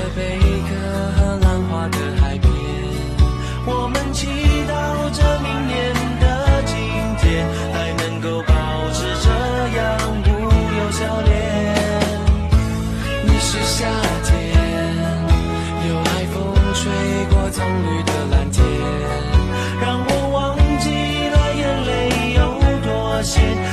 在贝壳和浪花的海边，我们祈祷着明年的今天还能够保持这样无忧笑脸，你是夏天，有海风吹过葱绿的蓝天，让我忘记了眼泪有多咸。